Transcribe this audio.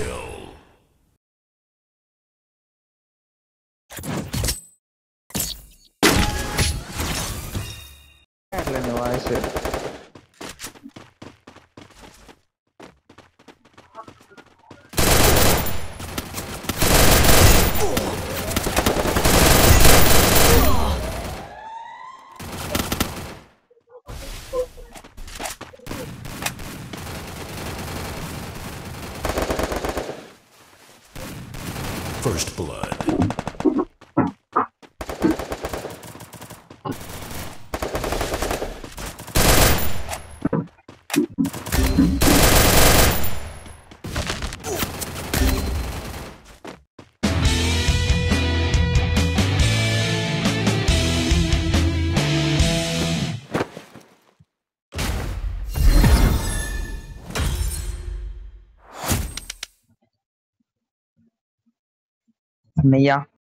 kill. I don't know why I said. First blood. Mia